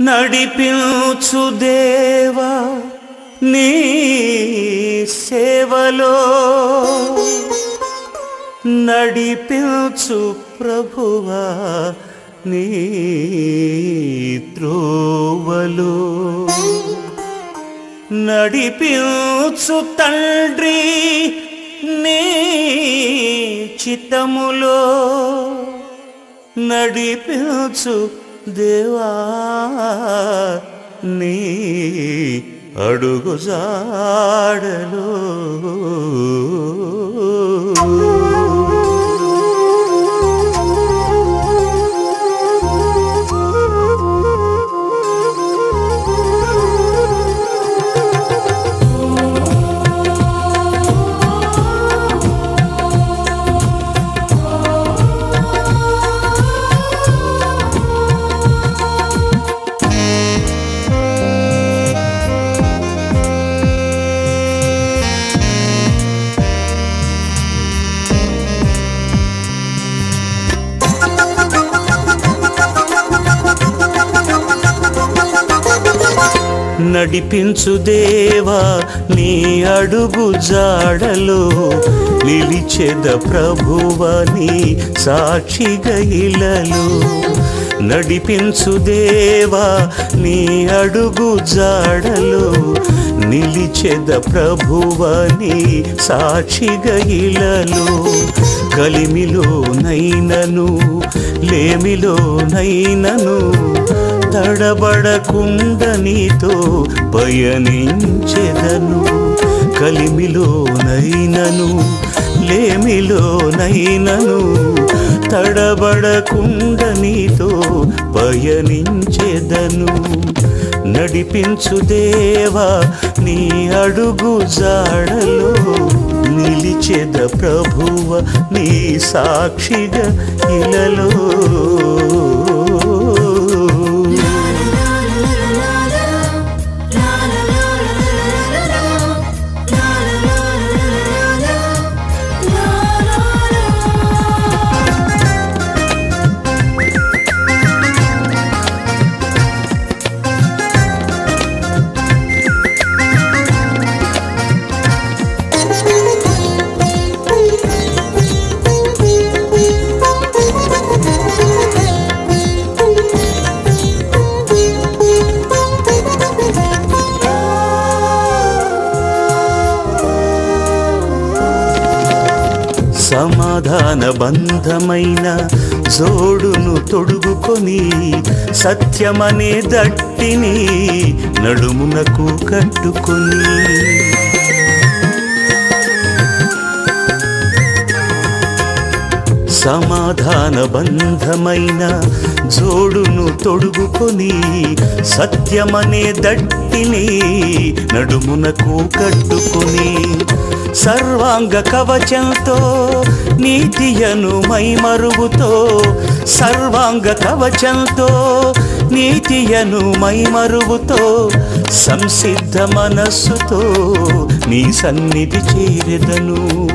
నడిపించు దేవా నీ సేవలో. నడిపించు ప్రభువా నీ త్రోవలో. నడిపించు తండ్రి నీ చిత్తములో. నడిపించు దేవా నీ అడుగు జాడలో. నడిపించు దేవా నీ అడుగు జాడలో నిలిచెద ప్రభువ నీ సాక్షిగా ఇలలో. నడిపించు దేవా నీ అడుగు జాడలు నిలిచెద ప్రభువని సాక్షిగా ఇలలో. కలిమిలో నైనను లేమిలో నైనను తడబడకుండ నీతో పయనించెదను. కలిమిలో నైనను లేమిలో తడబడకుండ నీతో పయనించెదను. నడిపించు దేవా నీ అడుగు జాడలో నిలిచెద ప్రభువ నీ సాక్షిగా ఇలలో. బంధమైన జోడును తొడుగుకొని సత్యమనే దట్టిని నడుమునకు కట్టుకొని. సమాధాన బంధమైన జోడును తొడుగుకొని సత్యమనే దట్టిని నడుమునకు కట్టుకొని. సర్వాంగ కవచంతో నీతియను మైమరువుతో సర్వాంగ కవచంతో నీతియను మైమరువుతో సంసిద్ధ మనస్సుతో నీ సన్నిధి చేరెదను.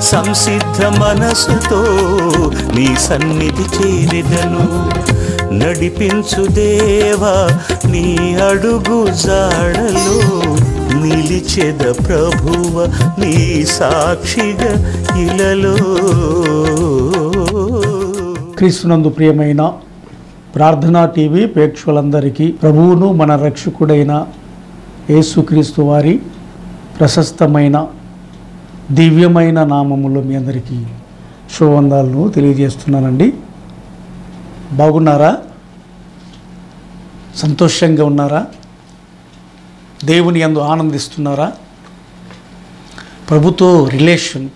సంసిద్ధ మనస్సుతో నీ సన్నిధి చేరెదను. నడిపించు దేవా నీ అడుగు జాడలో నిలిచెద ప్రభువ నీ సాక్షిగా ఇలలో. క్రీస్తునందు ప్రియమైన ప్రార్థనా టీవీ ప్రేక్షకులందరికీ ప్రభువును మన రక్షకుడైన యేసుక్రీస్తు వారి ప్రశస్తమైన దివ్యమైన నామములో మీ అందరికీ శుభవందాలను తెలియజేస్తున్నానండి. బాగున్నారా? సంతోషంగా ఉన్నారా? దేవుని ఎందు ఆనందిస్తున్నారా? ప్రభుతో రిలేషన్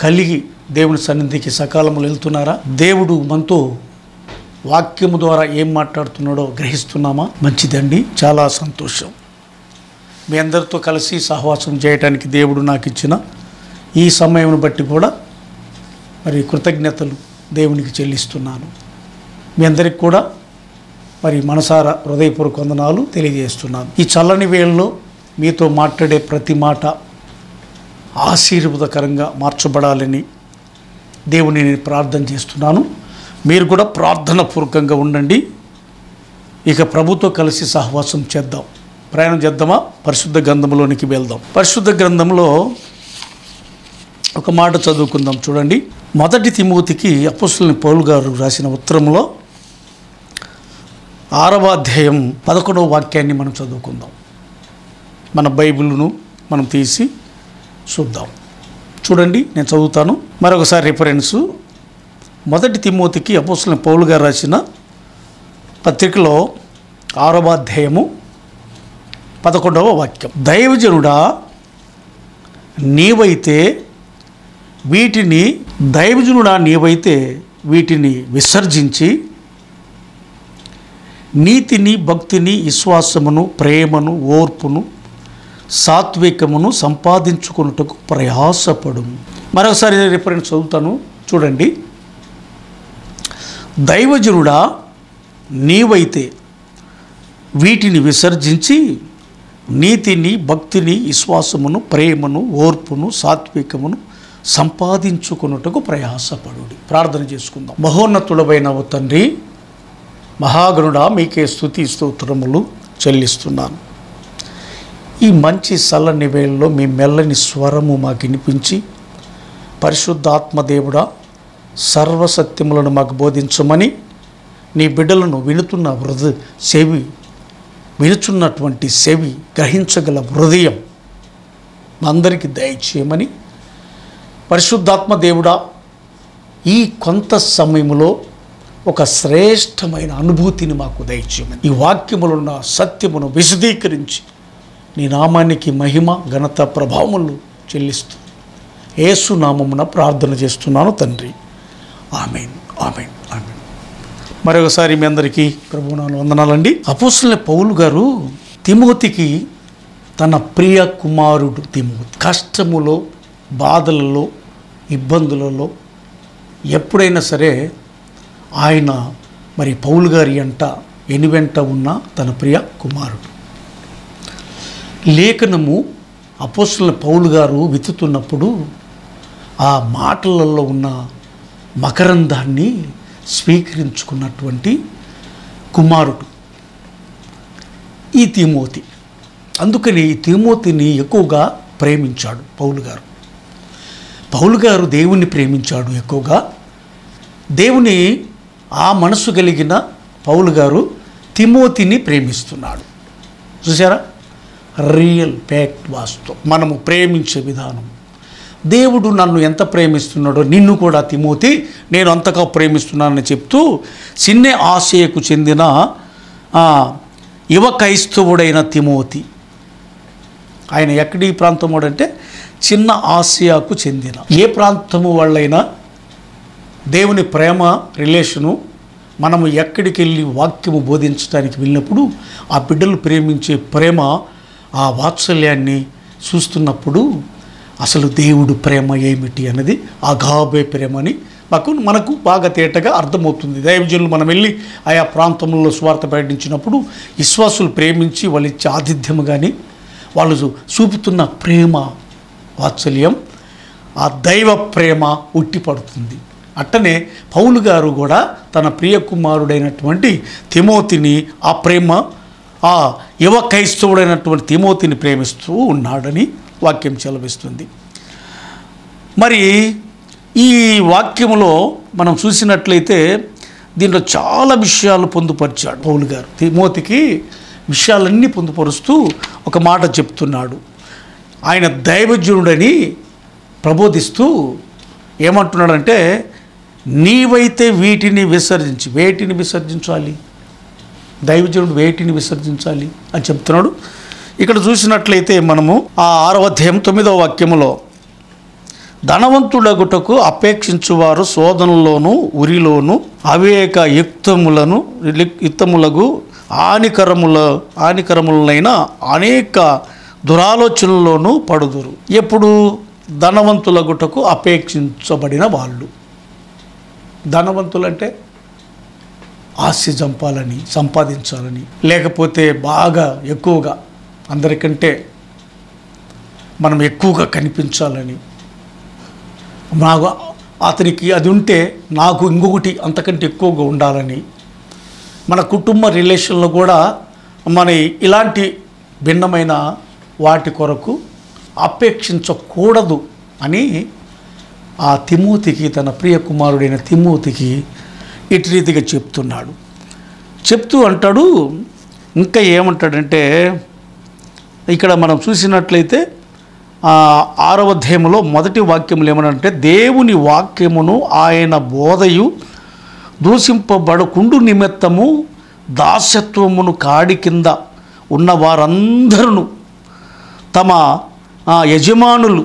కలిగి దేవుని సన్నిధికి సకాలంలో వెళ్తున్నారా? దేవుడు మనతో వాక్యము ద్వారా ఏం మాట్లాడుతున్నాడో గ్రహిస్తున్నామా? మంచిదండి చాలా సంతోషం. మీ అందరితో కలిసి సహవాసం చేయటానికి దేవుడు నాకు ఇచ్చిన ఈ సమయం బట్టి కూడా మరి కృతజ్ఞతలు దేవునికి చెల్లిస్తున్నాను. మీ అందరికి కూడా మరి మనసారా హృదయపూర్వక వందనాలు తెలియజేస్తున్నాను. ఈ చల్లని వేళలో మీతో మాట్లాడే ప్రతి మాట ఆశీర్వాదకరంగా మార్చబడాలని దేవుని నేను ప్రార్థన చేస్తున్నాను. మీరు కూడా ప్రార్థన పూర్వకంగా ఉండండి. ఇక ప్రభుతో కలిసి సహవాసం చేద్దాం. ప్రయాణం చేద్దామా? పరిశుద్ధ గ్రంథంలోనికి వెళ్దాం. పరిశుద్ధ గ్రంథంలో ఒక మాట చదువుకుందాం చూడండి. మొదటి తిమోతికి అపోస్తులని పౌలు గారు రాసిన ఉత్తరంలో ఆరవ అధ్యాయం పదకొండవ వాక్యాన్ని మనం చదువుకుందాం. మన బైబిల్ను మనం తీసి చూద్దాం. చూడండి నేను చదువుతాను. మరొకసారి రిఫరెన్సు. మొదటి తిమ్మోతికి అపోస్తులని పౌలు గారు రాసిన పత్రికలో ఆరవ అధ్యాయము పదకొండవ వాక్యం. దైవజనుడా నీవైతే వీటిని దైవజనుడా నీవైతే వీటిని విసర్జించి నీతిని భక్తిని విశ్వాసమును ప్రేమను ఓర్పును సాత్వికమును సంపాదించుకున్నటకు ప్రయాసపడు. మరొకసారి రిఫరెన్స్ చదువుతాను. చూడండి. దైవజనుడా నీవైతే వీటిని విసర్జించి నీతిని భక్తిని విశ్వాసమును ప్రేమను ఓర్పును సాత్వికమును సంపాదించుకున్నటకు ప్రయాసపడు ప్రార్థన చేసుకుందాం. మహోన్నతుడమైన తండ్రి మహాగణుడా మీకే స్థుతి స్తోత్రములు చెల్లిస్తున్నాను. ఈ మంచి చల్లని వేళలో మీ మెల్లని స్వరము మాకు వినిపించి పరిశుద్ధాత్మదేవుడా సర్వసత్యములను మాకు బోధించమని నీ బిడ్డలను వినుతున్న హృద సెవి వినుచున్నటువంటి సెవి గ్రహించగల హృదయం అందరికీ దయచేయమని పరిశుద్ధాత్మ దేవుడా ఈ కొంత సమయంలో ఒక శ్రేష్టమైన అనుభూతిని మాకు దయచేయమని. ఈ వాక్యములున్న సత్యమును విశదీకరించి నీ నామానికి మహిమ ఘనత ప్రభావములు చెల్లిస్తూ యేసు నామమున ప్రార్థన చేస్తున్నాను తండ్రి. Amen amen amen. మరొకసారి మీ అందరికీ ప్రభునాలు వందనాలండి. అపోస్తుల పౌలు గారు తిమోతికి తన ప్రియ కుమారుడు తిమోతి. కష్టములో బాధలలో ఇబ్బందులలో ఎప్పుడైనా సరే ఆయన మరి పౌలు గారి అంట ఎనివెంట ఉన్న తన ప్రియ కుమారుడు. లేఖనము అపోస్తుల పౌలు గారు విత్తుతున్నప్పుడు ఆ మాటలలో ఉన్న మకరందాన్ని స్వీకరించుకున్నటువంటి కుమారుడు ఈ తిమోతి. అందుకని ఈ తిమోతిని ఎక్కువగా ప్రేమించాడు పౌలు గారు. పౌలు గారు దేవుణ్ణి ప్రేమించాడు ఎక్కువగా. దేవుని ఆ మనసు కలిగిన పౌలు గారు తిమోతిని ప్రేమిస్తున్నాడు. చూసారా రియల్ ఫ్యాక్ట్ వాస్తవం. మనము ప్రేమించే విధానం. దేవుడు నన్ను ఎంత ప్రేమిస్తున్నాడో నిన్ను కూడా తిమోతి నేను అంతగా ప్రేమిస్తున్నానని చెప్తూ చిన్న ఆశయకు చెందిన యువ క్రైస్తవుడైన తిమోతి. ఆయన ఎక్కడి ప్రాంతం వాడంటే చిన్న ఆసియాకు చెందిన. ఏ ప్రాంతము వాళ్ళైనా దేవుని ప్రేమ రిలేషను మనము ఎక్కడికి వెళ్ళి వాక్యము బోధించడానికి వెళ్ళినప్పుడు ఆ బిడ్డలు ప్రేమించే ప్రేమ ఆ వాత్సల్యాన్ని చూస్తున్నప్పుడు అసలు దేవుడు ప్రేమ ఏమిటి అన్నది అగాబే ప్రేమ అని మాకు మనకు బాగా తేటగా అర్థమవుతుంది. దైవజనులు మనం వెళ్ళి ఆయా ప్రాంతంలో స్వార్థ ప్రకటించినప్పుడు విశ్వాసులు ప్రేమించి వాళ్ళు ఇచ్చే ఆతిథ్యము కానీ వాళ్ళు చూపుతున్న ప్రేమ వాత్సల్యం ఆ దైవ ప్రేమ ఉట్టిపడుతుంది. అట్టనే పౌలు గారు కూడా తన ప్రియ కుమారుడైనటువంటి తిమోతిని ఆ ప్రేమ ఆ యువ క్రైస్తవుడైనటువంటి తిమోతిని ప్రేమిస్తూ ఉన్నాడని వాక్యం చెలవిస్తుంది. మరి ఈ వాక్యములో మనం చూసినట్లయితే దీంట్లో చాలా విషయాలు పొందుపరిచాడు పౌలు గారు. తిమోతికి విషయాలన్నీ పొందుపరుస్తూ ఒక మాట చెప్తున్నాడు. ఆయన దైవజనుడని ప్రబోధిస్తూ ఏమంటున్నాడంటే నీవైతే వీటిని విసర్జించి వేటిని విసర్జించాలి? దైవజనుడు వేటిని విసర్జించాలి అని చెప్తున్నాడు. ఇక్కడ చూసినట్లయితే మనము ఆ ఆరవ అధ్యాయం తొమ్మిదవ వాక్యములో ధనవంతుడగుటకు అపేక్షించువారు శోధనలోను ఉరిలోను అవేక యుక్తములను యుక్తములకు హానికరముల హానికరములైన అనేక దురాలోచనల్లోనూ పడుదురు. ఎప్పుడు? ధనవంతులగుటకు అపేక్షించబడిన వాళ్ళు. ధనవంతులంటే ఆస్తి చంపాలని సంపాదించాలని లేకపోతే బాగా ఎక్కువగా అందరికంటే మనం ఎక్కువగా కనిపించాలని. నాకు అతనికి అది ఉంటే నాకు ఇంకొకటి అంతకంటే ఎక్కువగా ఉండాలని. మన కుటుంబ రిలేషన్లో కూడా మన ఇలాంటి భిన్నమైన వాటి కొరకు అపేక్షించకూడదు అని ఆ తిమోతికి తన ప్రియ కుమారుడైన తిమోతికి ఇటు రీతిగా చెప్తున్నాడు. చెప్తూ అంటాడు ఇంకా ఏమంటాడంటే ఇక్కడ మనం చూసినట్లయితే ఆ, ఆరవ అధ్యాయంలో మొదటి వాక్యములు ఏమనంటే దేవుని వాక్యమును ఆయన బోధయు దూషింపబడకుండు నిమిత్తము దాసత్వమును కాడి కింద ఉన్న వారందరూ తమ యజమానులు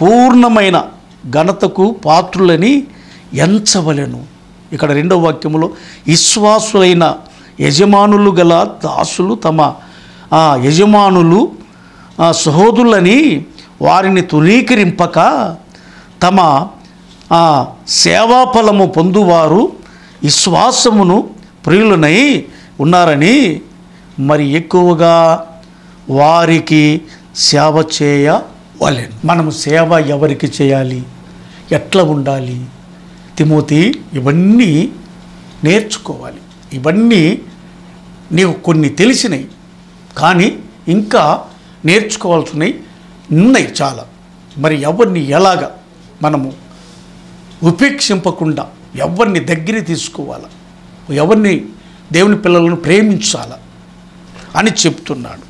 పూర్ణమైన ఘనతకు పాత్రులని ఎంచవలెను. ఇక్కడ రెండవ వాక్యములో విశ్వాసులైన యజమానులు గల దాసులు తమ యజమానులు సహోదరులని వారిని తునీకరింపక తమ సేవాఫలము పొందువారు విశ్వాసమును ప్రియులనై ఉన్నారని మరి ఎక్కువగా వారికి సేవ చేయ వాళ్ళే. మనము సేవ ఎవరికి చేయాలి? ఎట్లా ఉండాలి? తిమోతి ఇవన్నీ నేర్చుకోవాలి. ఇవన్నీ నీకు కొన్ని తెలిసినాయి కానీ ఇంకా నేర్చుకోవాల్సినవి ఉన్నాయి చాలా. మరి ఎవరిని ఎలాగ మనము ఉపేక్షింపకుండా ఎవరిని దగ్గర తీసుకోవాలా? ఎవరిని దేవుని పిల్లలను ప్రేమించాలా? అని చెప్తున్నాడు.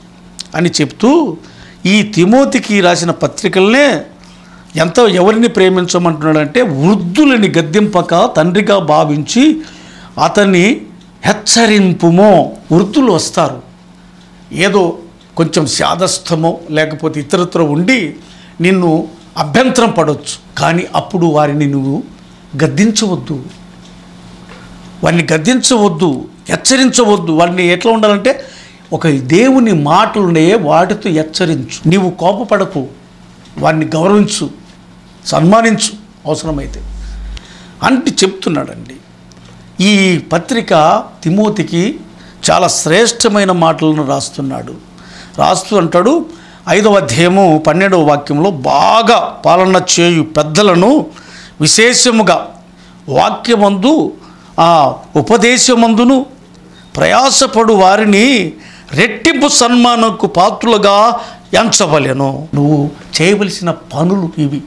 అని చెప్తూ ఈ తిమోతికి రాసిన పత్రికలనే ఎంత ఎవరిని ప్రేమించమంటున్నాడంటే వృద్ధులని గద్దెంపక తండ్రిగా భావించి అతన్ని హెచ్చరింపుమో వృద్ధులు వస్తారు. ఏదో కొంచెం శాదస్థమో లేకపోతే ఇతరత్ర ఉండి నిన్ను అభ్యంతరం పడవచ్చు కానీ అప్పుడు వారిని నువ్వు గద్దించవద్దు. వారిని గద్దించవద్దు హెచ్చరించవద్దు. వారిని ఎట్లా ఉండాలంటే ఒక దేవుని మాటలున్నాయే వాటితో హెచ్చరించు. నీవు కోపపడకు. వారిని గౌరవించు. సన్మానించు. అవసరమైతే. అంటే చెప్తున్నాడండి. ఈ పత్రిక తిమోతికి చాలా శ్రేష్టమైన మాటలను రాస్తున్నాడు. రాస్తూ అంటాడు ఐదవ అధ్యాయము పన్నెండవ వాక్యంలో బాగా పాలన చేయు పెద్దలను విశేషముగా వాక్యమందు ఆ ఉపదేశమందును ప్రయాసపడు వారిని రెట్టింపు సన్మానంకు పాత్రులుగా ఎంచవలెను నువ్వు చేయవలసిన పనులు ఇవి.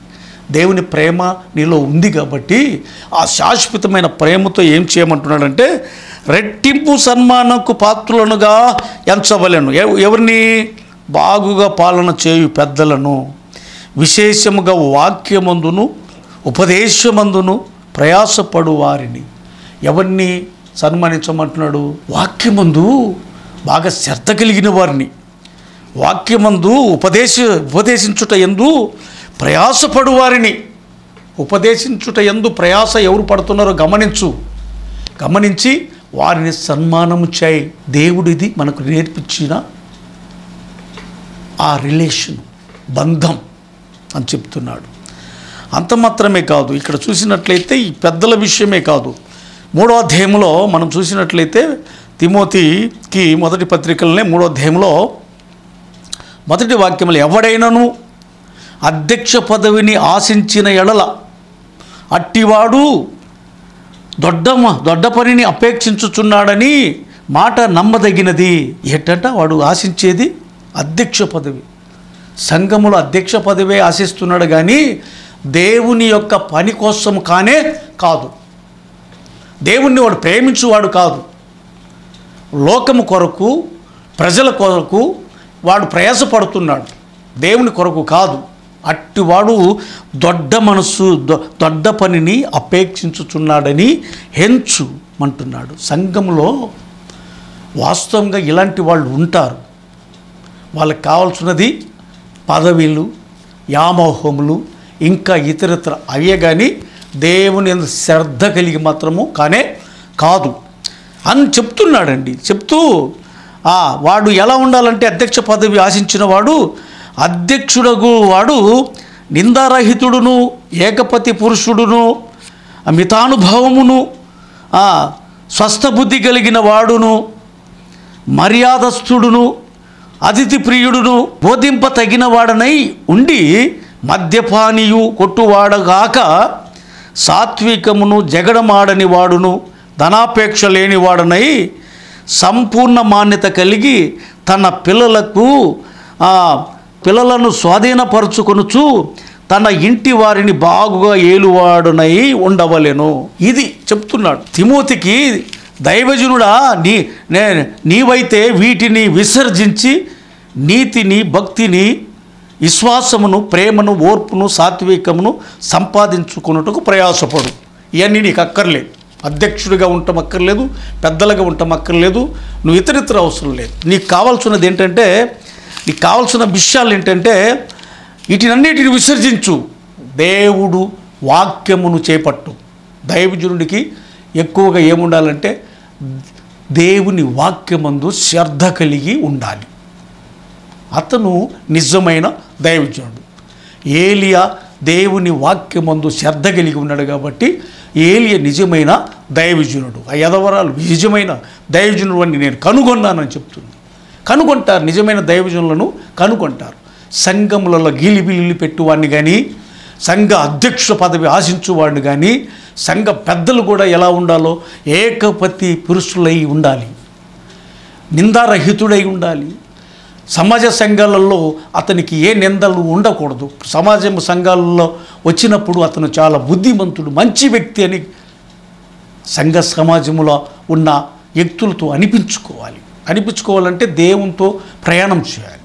దేవుని ప్రేమ నీలో ఉంది కాబట్టి ఆ శాశ్వతమైన ప్రేమతో ఏం చేయమంటున్నాడంటే రెట్టింపు సన్మానంకు పాత్రులనుగా ఎంచవలను ఎవరిని? బాగుగా పాలన చేయు పెద్దలను. విశేషముగా వాక్యమందును ఉపదేశమందును ప్రయాసపడు వారిని. ఎవరిని సన్మానించమంటున్నాడు? వాక్యమందు బాగా శ్రద్ధ కలిగిన వారిని. వాక్యమందు ఉపదేశ ఉపదేశించుట ఎందు ప్రయాసపడు వారిని. ఉపదేశించుట ఎందు ప్రయాస ఎవరు పడుతున్నారో గమనించు. గమనించి వారిని సన్మానము చేయి. దేవుడిది మనకు నేర్పించిన ఆ రిలేషన్ బంధం అని చెప్తున్నాడు. అంత మాత్రమే కాదు ఇక్కడ చూసినట్లయితే ఈ పెద్దల విషయమే కాదు. మూడో అధ్యాయంలో మనం చూసినట్లయితే తిమోతికి మొదటి పత్రికలనే మూడో అధ్యాయంలో మొదటి వాక్యములు ఎవడైనను అధ్యక్ష పదవిని ఆశించిన ఎడల అట్టివాడు దొడ్డ దొడ్డ పనిని అపేక్షించుచున్నాడని మాట నమ్మదగినది. ఏంటంట వాడు ఆశించేది అధ్యక్ష పదవి. సంఘములో అధ్యక్ష పదవే ఆశిస్తున్నాడు కానీ దేవుని యొక్క పని కోసం కానే కాదు. దేవుణ్ణి వాడు ప్రేమించువాడు కాదు. లోకము కొరకు ప్రజల కొరకు వాడు ప్రయాసపడుతున్నాడు. దేవుని కొరకు కాదు. అట్టివాడు దొడ్డ మనసు దొడ్డ పనిని అపేక్షించుచున్నాడని హెంచుమంటున్నాడు సంఘంలో వాస్తవంగా ఇలాంటి వాళ్ళు ఉంటారు. వాళ్ళకి కావాల్సినది పదవిలు యామోహములు ఇంకా ఇతరత్ర అవే కానీ దేవుని శ్రద్ధ కలిగి మాత్రము కానే కాదు. అని చెప్తున్నాడండి. చెప్తూ వాడు ఎలా ఉండాలంటే అధ్యక్ష పదవి ఆశించిన వాడు అధ్యక్షుడగు వాడు నిందారహితుడును ఏకపతి పురుషుడును మితానుభవమును స్వస్థబుద్ధి స్వస్థ బుద్ధి కలిగిన వాడును మర్యాదస్థుడును అతిథి ప్రియుడును బోధింప తగిన వాడనై ఉండి మద్యపానీయు కొట్టువాడగాక సాత్వికమును జగడమాడని వాడును. ధనాపేక్ష లేనివాడనై సంపూర్ణ మాన్యత కలిగి తన పిల్లలకు పిల్లలను స్వాధీనపరుచుకొనుచు తన ఇంటి వారిని బాగుగా ఏలువాడునై ఉండవలెను. ఇది చెప్తున్నాడు. తిమోతికి దైవజనుడా నీ నే నీవైతే వీటిని విసర్జించి నీతిని భక్తిని విశ్వాసమును ప్రేమను ఓర్పును సాత్వికమును సంపాదించుకున్నట్టుకు ప్రయాసపడు. ఇవన్నీ నీకు అక్కర్లేదు. అధ్యక్షుడిగా ఉండటం అక్కర్లేదు పెద్దలుగా ఉండటం అక్కర్లేదు నువ్వు ఇతరితర అవసరం లేదు. నీకు కావాల్సినది ఏంటంటే నీకు కావాల్సిన విషయాలు ఏంటంటే వీటినన్నిటిని విసర్జించు. దేవుడు వాక్యమును చేపట్టు. దైవజనుడికి ఎక్కువగా ఏముండాలంటే దేవుని వాక్యమందు శ్రద్ధ కలిగి ఉండాలి. అతను నిజమైన దైవజనుడు. ఏలియా దేవుని వాక్యమందు శ్రద్ధ కలిగి ఉన్నాడు కాబట్టి ఏలియ నిజమైన దైవజనుడు. ఆ యదవరాలు నిజమైన దైవజనుడు అని నేను కనుగొన్నానని చెప్తుంది. కనుగొంటారు నిజమైన దైవజనులను కనుగొంటారు. సంఘములలో గీలిబిల్లి పెట్టువాడిని కానీ సంఘ అధ్యక్ష పదవి ఆశించువాడిని కానీ సంఘ పెద్దలు కూడా ఎలా ఉండాలో ఏకపతి పురుషులై ఉండాలి. నిందారహితుడై ఉండాలి. సమాజ సంఘాలలో అతనికి ఏ నిందలు ఉండకూడదు. సమాజం సంఘాలలో వచ్చినప్పుడు అతను చాలా బుద్ధిమంతుడు మంచి వ్యక్తి అని సంఘ సమాజంలో ఉన్న వ్యక్తులతో అనిపించుకోవాలి. అనిపించుకోవాలంటే దేవునితో ప్రయాణం చేయాలి.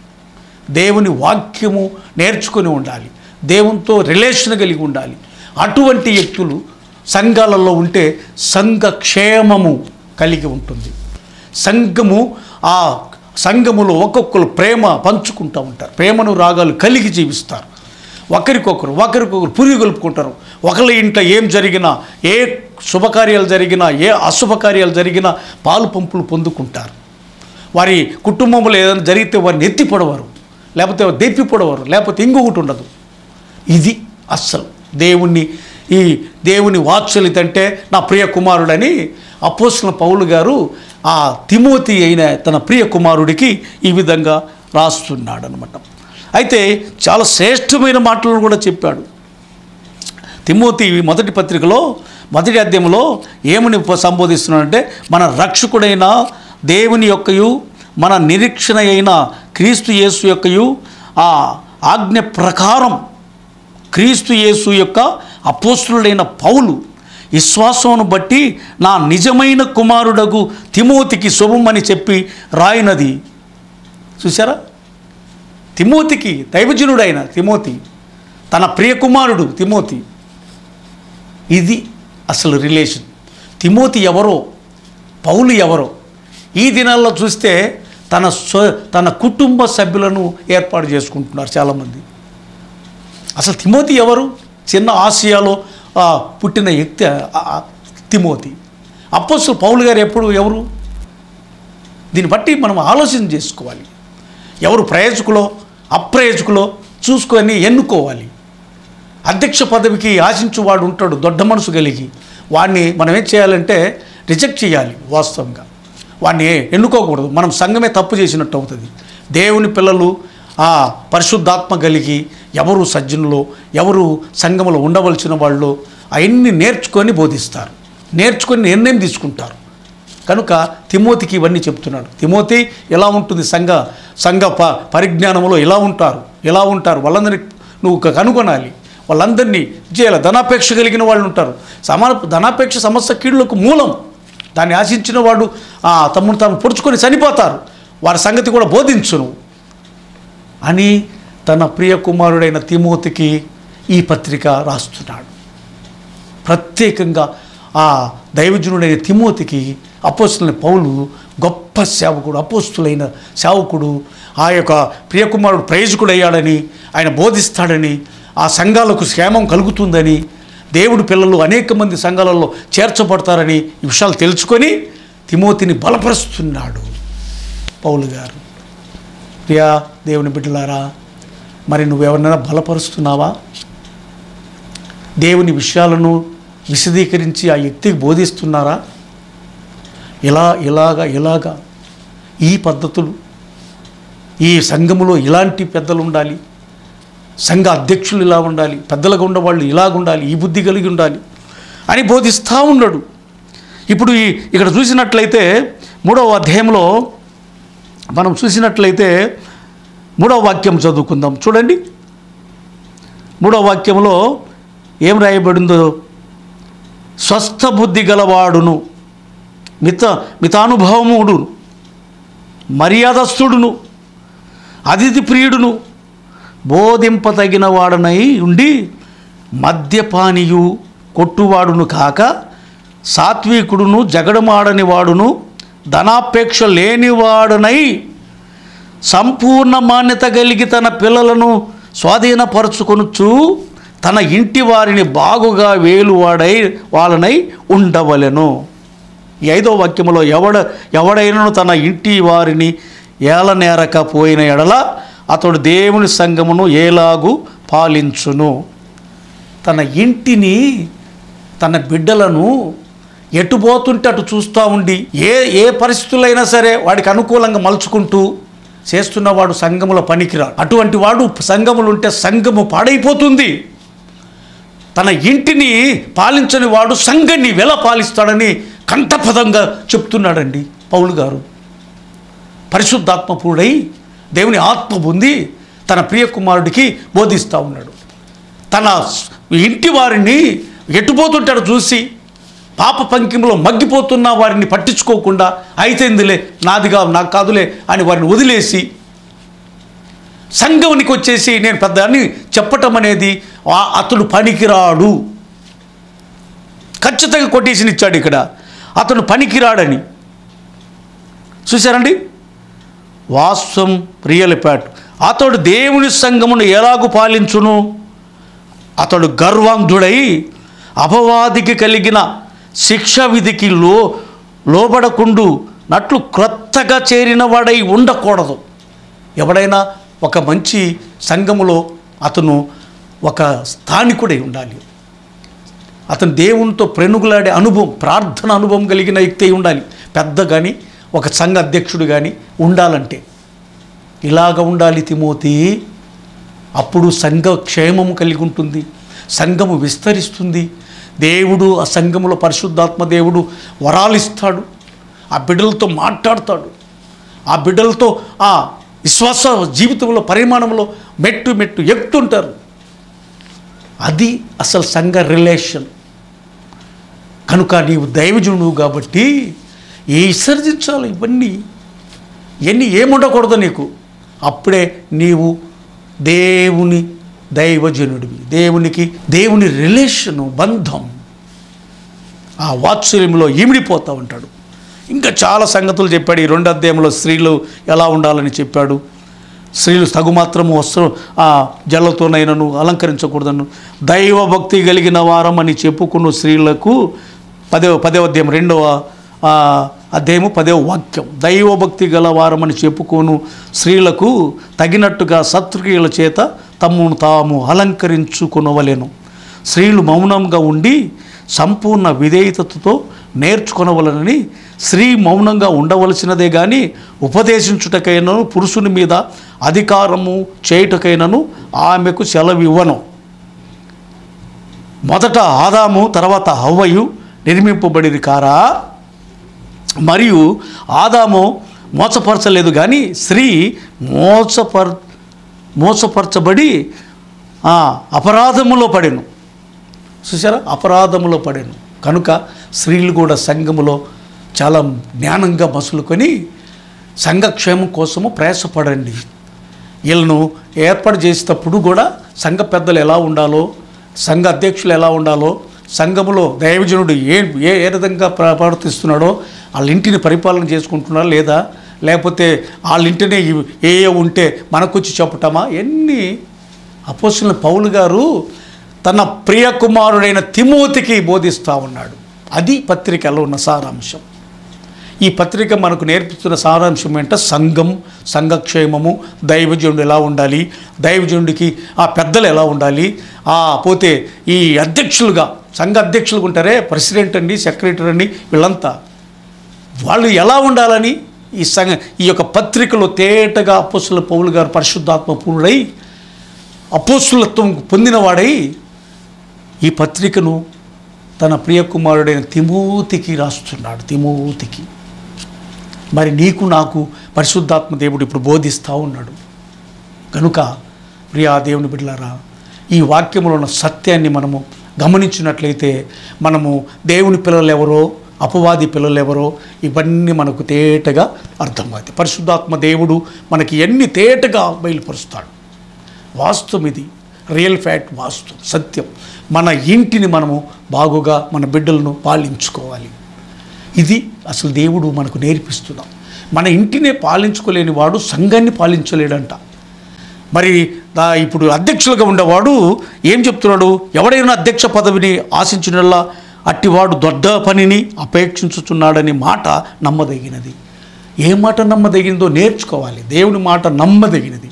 దేవుని వాక్యము నేర్చుకొని ఉండాలి. దేవునితో రిలేషన్ కలిగి ఉండాలి. అటువంటి వ్యక్తులు సంఘాలలో ఉంటే సంఘ క్షేమము కలిగి ఉంటుంది. సంఘము ఆ సంఘములో ఒక్కొక్కరు ప్రేమ పంచుకుంటూ ఉంటారు. ప్రేమను రాగాలు కలిగి జీవిస్తారు. ఒకరికొకరు ఒకరికొకరు పురిగి గలుపుకుంటారు ఒకరి ఇంట్లో ఏం జరిగినా ఏ శుభకార్యాలు జరిగినా ఏ అశుభకార్యాలు జరిగినా పాలు పంపులు పొందుకుంటారు. వారి కుటుంబంలో ఏదైనా జరిగితే వారిని ఎత్తి పొడవరు లేకపోతే దెప్పి పొడవరు లేకపోతే ఇంకొకటి ఉండదు. ఇది అస్సలు. దేవుణ్ణి ఈ దేవుని వాత్సల్యత అంటే నా ప్రియ కుమారుడని అపోస్ల పౌలు గారు ఆ తిమోతి అయిన తన ప్రియ కుమారుడికి ఈ విధంగా రాస్తున్నాడు అనమాట అయితే చాలా శ్రేష్టమైన మాటలను కూడా చెప్పాడు. తిమోతి మొదటి పత్రికలో మొదటి అధ్యాయంలో ఏమని సంబోధిస్తున్నాడంటే మన రక్షకుడైన దేవుని యొక్కయు మన నిరీక్షణ అయిన క్రీస్తు యేసు యొక్కయు ఆ ఆజ్ఞ ప్రకారం క్రీస్తు యేసు యొక్క అపోస్తుడైన పౌలు విశ్వాసమును బట్టి నా నిజమైన కుమారుడగు తిమోతికి శుభమని చెప్పి రాయినది. చూసారా తిమోతికి దైవజనుడైన తిమోతి తన ప్రియ కుమారుడు తిమోతి. ఇది అసలు రిలేషన్ తిమోతి ఎవరో పౌలు ఎవరో ఈ దినాల్లో చూస్తే తన స్వ తన కుటుంబ సభ్యులను ఏర్పాటు చేసుకుంటున్నారు చాలామంది. అసలు తిమోతి ఎవరు? చిన్న ఆసియాలో పుట్టిన వ్యక్తి తిమోతి. అప్పస్సులు పౌలు గారు ఎప్పుడు ఎవరు? దీన్ని బట్టి మనం ఆలోచన చేసుకోవాలి. ఎవరు ప్రయోజకులో అప్రయోజకులో చూసుకొని ఎన్నుకోవాలి. అధ్యక్ష పదవికి ఆశించువాడు ఉంటాడు దొడ్డ మనసు కలిగి. వాడిని మనం ఏం చేయాలంటే రిజెక్ట్ చేయాలి వాస్తవంగా. వాడిని ఎన్నుకోకూడదు. మనం సంఘమే తప్పు చేసినట్టు అవుతుంది. దేవుని పిల్లలు ఆ పరిశుద్ధాత్మ కలిగి ఎవరు సజ్జనులు ఎవరు సంఘములో ఉండవలసిన వాళ్ళు అవన్నీ నేర్చుకొని బోధిస్తారు. నేర్చుకొని నిర్ణయం తీసుకుంటారు. కనుక తిమోతికి ఇవన్నీ చెప్తున్నాడు. తిమోతి ఎలా ఉంటుంది సంఘ సంఘ ప పరిజ్ఞానంలో ఎలా ఉంటారు? ఎలా ఉంటారు? వాళ్ళందరినీ నువ్వు కనుగొనాలి. వాళ్ళందరినీ చేయాలి ధనాపేక్ష కలిగిన వాళ్ళు ఉంటారు. సమాన ధనాపేక్ష సమస్య కీళ్ళకు మూలం. దాన్ని ఆశించిన వాడు తమ్ముడు తాము పొడుచుకొని చనిపోతారు. వారి సంగతి కూడా బోధించును. అని తన ప్రియ కుమారుడైన తిమోతికి ఈ పత్రిక రాస్తున్నాడు. ప్రత్యేకంగా ఆ దైవజనుడైన తిమోతికి అపోస్తులైన పౌలు గొప్ప సేవకుడు అపోస్తులైన సేవకుడు ఆ యొక్క ప్రియకుమారుడు ప్రయోజకుడు అయ్యాడని ఆయన బోధిస్తాడని ఆ సంఘాలకు క్షేమం కలుగుతుందని దేవుడు పిల్లలు అనేక మంది సంఘాలలో చేర్చబడతారని ఈ విషయాలు తెలుసుకొని తిమోతిని బలపరుస్తున్నాడు పౌలు గారు. ప్రియా దేవుని బిడ్డలారా మరి నువ్వెవరినైనా బలపరుస్తున్నావా? దేవుని విషయాలను విశదీకరించి ఆ వ్యక్తికి బోధిస్తున్నారా? ఇలా ఇలాగా ఇలాగా ఈ పద్ధతులు ఈ సంఘములో ఇలాంటి పెద్దలు ఉండాలి సంఘ అధ్యక్షులు ఇలా ఉండాలి పెద్దలుగా ఉండేవాళ్ళు ఇలాగ ఉండాలి ఈ బుద్ధి కలిగి ఉండాలి అని బోధిస్తూ ఉన్నాడు. ఇప్పుడు ఈ ఇక్కడ చూసినట్లయితే మూడవ అధ్యాయంలో మనం చూసినట్లయితే మూడవ వాక్యం చదువుకుందాం. చూడండి. మూడవ వాక్యంలో ఏం రాయబడిందో? స్వస్థ బుద్ధి గలవాడును. మిత మితానుభవముడు మర్యాదస్థుడును అతిథి ప్రియుడును. బోధింపతగిన వాడనై ఉండి మద్యపానీయు కొట్టువాడును కాక సాత్వికుడును జగడమాడని వాడును ధనాపేక్ష లేనివాడనై సంపూర్ణ మాన్యత కలిగి తన పిల్లలను స్వాధీనపరచుకొనుచు తన ఇంటి వారిని బాగుగా వేలువాడై వాళ్ళనై ఉండవలెను. ఈ ఐదో వాక్యములో ఎవడ ఎవడైనను తన ఇంటి వారిని ఏలనేరక పోయిన ఎడల అతడు దేవుని సంగమును ఏలాగు పాలించును. తన ఇంటిని తన బిడ్డలను ఎటు పోతుంటే అటు చూస్తూ ఉండి ఏ ఏ పరిస్థితులైనా సరే వాడికి అనుకూలంగా మలుచుకుంటూ చేస్తున్నవాడు సంఘముల పనికిరాడు. అటువంటి వాడు సంఘములు ఉంటే సంఘము పాడైపోతుంది. తన ఇంటిని పాలించని వాడు సంఘాన్ని వెల పాలిస్తాడని కంఠపదంగా చెప్తున్నాడండి పౌలు గారు. పరిశుద్ధాత్మపూడై దేవుని ఆత్మ పొంది తన ప్రియ కుమారుడికి బోధిస్తూ ఉన్నాడు. తన ఇంటి వారిని ఎటుపోతుంటాడు చూసి పాప పంకింలో మగ్గిపోతున్న వారిని పట్టించుకోకుండా అయితేందిలే నాదిగా నాకు కాదులే అని వారిని వదిలేసి సంఘమునికి వచ్చేసి నేను పెద్ద అని చెప్పటం అనేది అతడు పనికిరాడు. ఖచ్చితంగా కొటేషన్ ఇచ్చాడు ఇక్కడ. అతను పనికిరాడని. చూశారండి? వాస్తవం రియల్ ప్యాట్ అతడు దేవుని సంఘమును ఎలాగూ పాలించును? అతడు గర్వాంధుడై అపవాదికి కలిగిన శిక్ష విధికి లో లోబడకుండు నట్లు క్రొత్తగా చేరిన వాడై ఉండకూడదు. ఎవడైనా ఒక మంచి సంఘములో అతను ఒక స్థానికుడై ఉండాలి. అతను దేవునితో ప్రెనుగులాడే అనుభవం ప్రార్థన అనుభవం కలిగిన వ్యక్తి అయి ఉండాలి. పెద్ద కానీ ఒక సంఘ అధ్యక్షుడు కానీ ఉండాలంటే. ఇలాగ ఉండాలి తిమోతి. అప్పుడు సంఘ క్షేమము కలిగి ఉంటుంది సంఘము విస్తరిస్తుంది. దేవుడు ఆ సంఘములో పరిశుద్ధాత్మ దేవుడు వరాలు ఇస్తాడు ఆ బిడ్డలతో మాట్లాడతాడు ఆ బిడ్డలతో ఆ విశ్వాస జీవితంలో పరిమాణంలో మెట్టు మెట్టు ఎక్కుతుంటారు. అది అసలు సంఘ రిలేషన్. కనుక నీవు దైవజనుడు కాబట్టి ఏ విసర్జించాలి ఇవన్నీ ఇవన్నీ ఏముండకూడదు నీకు. అప్పుడే నీవు దేవుని దైవజనుడివి. దేవునికి దేవుని రిలేషను బంధం. ఆ వాత్సల్యంలో ఇమిడిపోతూ ఉంటాడు. ఇంకా చాలా సంగతులు చెప్పాడు. ఈ రెండు అధ్యాయంలో స్త్రీలు ఎలా ఉండాలని చెప్పాడు. స్త్రీలు తగుమాత్రము వస్త్రం ఆ జల్లతోనైనను అలంకరించకూడదను. దైవభక్తి కలిగిన వారం అని చెప్పుకున్న స్త్రీలకు పదవ పదవ అధ్యాయం రెండవ అధ్యయము అధ్యాయము పదవ వాక్యం. దైవభక్తి గల వారమని చెప్పుకోను. స్త్రీలకు తగినట్టుగా సత్క్రియల చేత తమ్మును తాము అలంకరించుకొనవలెను. స్త్రీలు మౌనంగా ఉండి సంపూర్ణ విధేయతతో నేర్చుకొనవలనని స్త్రీ మౌనంగా ఉండవలసినదే కానీ ఉపదేశించుటకైనను పురుషుని మీద అధికారము చేయుటకైనను ఆమెకు సెలవివ్వను. మొదట ఆదాము తర్వాత హవ్వయు నిర్మింపబడిది కారా? మరియు ఆదాము మోసపరచలేదు కానీ స్త్రీ మోసపర్ మోసపరచబడి అపరాధములో పడెను. చూసారా అపరాధములో పడెను. కనుక స్త్రీలు కూడా సంఘములో చాలా జ్ఞానంగా మసులుకొని సంఘక్షేమం కోసము ప్రయాసపడండి. వీళ్ళను ఏర్పాటు చేసేటప్పుడు కూడా సంఘ పెద్దలు ఎలా ఉండాలో సంఘ అధ్యక్షులు ఎలా ఉండాలో సంఘములో దైవజనుడు ఏ ఏ విధంగా ప్రవర్తిస్తున్నాడో వాళ్ళ ఇంటిని పరిపాలన చేసుకుంటున్నారా లేదా లేకపోతే వాళ్ళ ఇంటనే ఏ ఏ ఉంటే మనకొచ్చి చెప్పటమా ఎన్ని అపోసిన పౌలు గారు తన ప్రియ కుమారుడైన తిమోతికి బోధిస్తూ ఉన్నాడు. అది పత్రికలో ఉన్న సారాంశం. ఈ పత్రిక మనకు నేర్పిస్తున్న సారాంశం ఏంటంటే సంఘం సంఘక్షేమము దైవజనుడు ఎలా ఉండాలి? దైవజనుడికి ఆ పెద్దలు ఎలా ఉండాలి? ఆ పోతే ఈ అధ్యక్షులుగా సంఘ అధ్యక్షులుగా ఉంటారే ప్రెసిడెంట్ అండి సెక్రటరీ అండి వీళ్ళంతా. వాళ్ళు ఎలా ఉండాలని? ఈ సంఘ ఈ యొక్క పత్రికలో తేటగా అపోసుల పౌలు గారు పరిశుద్ధాత్మ పూర్ణుడై అపోసులత్వం పొందినవాడై ఈ పత్రికను తన ప్రియ కుమారుడైన తిమోతికి రాస్తున్నాడు తిమోతికి. మరి నీకు నాకు పరిశుద్ధాత్మ దేవుడు ఇప్పుడు బోధిస్తూ ఉన్నాడు. కనుక ప్రియా దేవుని బిడ్డలారా ఈ వాక్యంలో ఉన్న సత్యాన్ని మనము గమనించినట్లయితే మనము దేవుని పిల్లలు ఎవరో అపవాది పిల్లలు ఎవరో ఇవన్నీ మనకు తేటగా అర్థమవుతాయి. పరిశుద్ధాత్మ దేవుడు మనకి ఎన్ని తేటగా బయలుపరుస్తాడు? వాస్తవం ఇది. రియల్ ఫ్యాక్ట్ వాస్తవం. సత్యం. మన ఇంటిని మనము బాగుగా మన బిడ్డలను పాలించుకోవాలి. ఇది అసలు దేవుడు మనకు నేర్పిస్తున్నాం. మన ఇంటినే పాలించుకోలేని వాడు సంఘాన్ని పాలించలేడంట. మరి దా ఇప్పుడు అధ్యక్షులుగా ఉండేవాడు ఏం చెప్తున్నాడు? ఎవడైనా అధ్యక్ష పదవిని ఆశించినలా అట్టివాడు దొడ్డ పనిని అపేక్షించుచున్నాడని మాట నమ్మదగినది. ఏ మాట నమ్మదగినదో నేర్చుకోవాలి. దేవుని మాట నమ్మదగినది.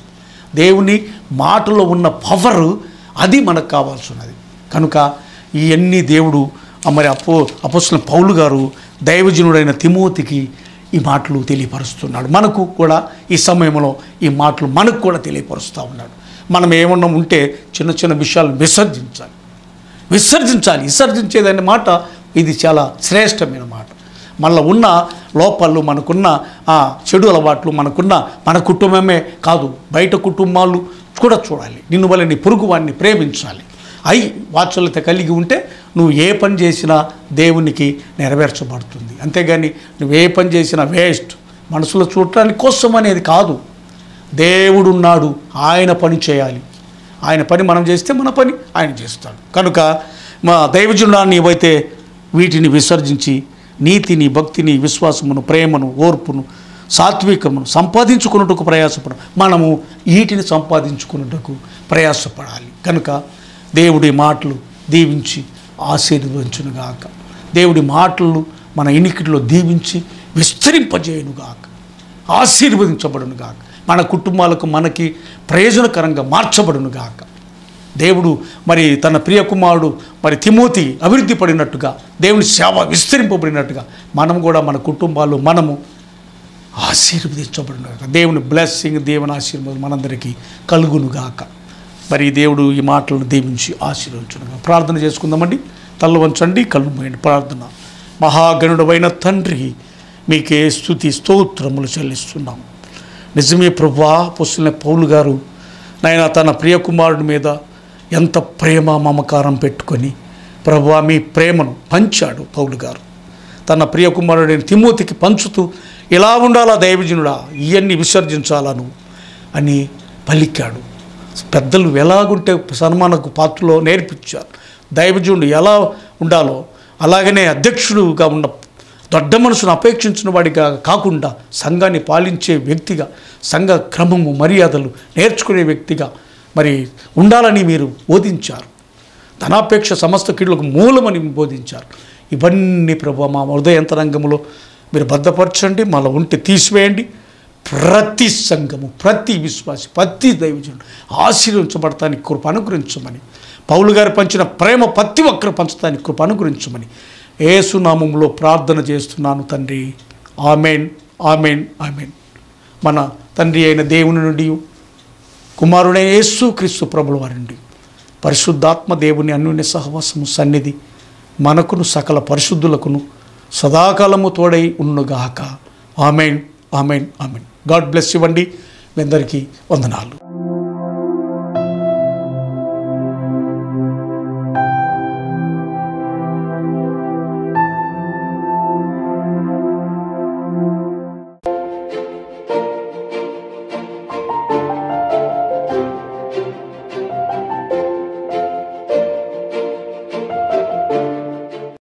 దేవుని మాటలో ఉన్న పవర్ అది మనకు కావాల్సి ఉన్నది కనుక ఇవన్నీ దేవుడు మరి అపో అపోసిన పౌలు గారు దైవజనుడైన తిమోతికి ఈ మాటలు తెలియపరుస్తున్నాడు. మనకు కూడా ఈ సమయంలో ఈ మాటలు మనకు కూడా తెలియపరుస్తూ ఉన్నాడు. మనం ఏమన్నా ఉంటే చిన్న చిన్న విషయాలు విసర్జించాలి. విసర్జించాలి. విసర్జించేదనే మాట ఇది చాలా శ్రేష్టమైన మాట. మళ్ళీ ఉన్న లోపాలు మనకున్న ఆ చెడు అలవాట్లు మనకున్న మన కుటుంబమే కాదు బయట కుటుంబాలు కూడా చూడాలి. నిన్ను వల్ల నీ పొరుగు వాడిని ప్రేమించాలి. అయి వాత్సల్యత కలిగి ఉంటే నువ్వు ఏ పని చేసినా దేవునికి నెరవేర్చబడుతుంది. అంతేగాని నువ్వు ఏ పని చేసినా వేస్ట్. మనసులో చూడటానికి కోసం అనేది కాదు. దేవుడున్నాడు ఆయన పని చేయాలి. ఆయన పని మనం చేస్తే మన పని ఆయన చేస్తాడు. కనుక మా దైవజనుడాన్ని ఏవైతే వీటిని విసర్జించి నీతిని భక్తిని విశ్వాసమును ప్రేమను ఓర్పును సాత్వికమును సంపాదించుకున్నట్టుకు ప్రయాసపడ. మనము వీటిని సంపాదించుకున్నట్టుకు ప్రయాసపడాలి. కనుక దేవుడి మాటలు దీవించి ఆశీర్వదించునుగాక. దేవుడి మాటలు మన ఇనికిడిలో దీవించి విస్తరింపజేయునుగాక. ఆశీర్వదించబడునుగాక. మన కుటుంబాలకు మనకి ప్రయోజనకరంగా మార్చబడునుగాక. దేవుడు మరి తన ప్రియ కుమారుడు మరి తిమోతి అభివృద్ధి పడినట్టుగా దేవుని సేవ విస్తరింపబడినట్టుగా మనం కూడా మన కుటుంబాలు మనము ఆశీర్వదించబడిన దేవుని బ్లెస్సింగ్ దేవుని ఆశీర్వాదం మనందరికీ కలుగునుగాక. మరి దేవుడు ఈ మాటలను దీవించి ఆశీర్వదించునుగా ప్రార్థన చేసుకుందామండి. తల్లు వంచండి కళ్ళు మూయండి. ప్రార్థన. మహాగణుడమైన తండ్రి మీకే స్థుతి స్తోత్రములు చెల్లిస్తున్నాము. నిజమే ప్రభా పుస్తున్న పౌలు గారు నాయన తన ప్రియ కుమారుడి మీద ఎంత ప్రేమ మమకారం పెట్టుకొని ప్రభా మీ ప్రేమను పంచాడు పౌలు గారు. తన ప్రియ కుమారుడైన తిమోతికి పంచుతూ ఎలా ఉండాలా దైవజనుడా ఇవన్నీ విసర్జించాలా నువ్వు అని పలికాడు. పెద్దలు ఎలాగుంటే సన్మానకు పాత్రలో నేర్పించారు. దైవజనుడు ఎలా ఉండాలో అలాగనే అధ్యక్షుడుగా ఉన్న దొడ్డ మనసును అపేక్షించిన వాడిగా కాకుండా సంఘాన్ని పాలించే వ్యక్తిగా సంఘ క్రమము మర్యాదలు నేర్చుకునే వ్యక్తిగా మరి ఉండాలని మీరు బోధించారు. ధనాపేక్ష సమస్త కీడులకు మూలమని బోధించారు. ఇవన్నీ ప్రభు మా హృదయంతరంగంలో మీరు భద్రపరచండి మళ్ళీ ఉంటే తీసివేయండి. ప్రతి సంఘము ప్రతి విశ్వాసి ప్రతి దైవజనుడు ఆశీర్వించబడటానికి కృప అనుగ్రహించమని పౌలు గారు పంచిన ప్రేమ ప్రతి ఒక్కరు పంచడానికి కృప అనుగ్రహించమని ఏసునామంలో ప్రార్థన చేస్తున్నాను తండ్రి. Amen amen amen. మన తండ్రి అయిన దేవుని నుండి కుమారుడైన యేసు క్రీస్తు ప్రభుల వారి నుండి పరిశుద్ధాత్మ దేవుని అన్యుని సహవాసము సన్నిధి మనకును సకల పరిశుద్ధులకును సదాకాలము తోడై ఉండుగాక. Amen amen amen. God bless ఇవ్వండి మీ అందరికీ వందనాలు.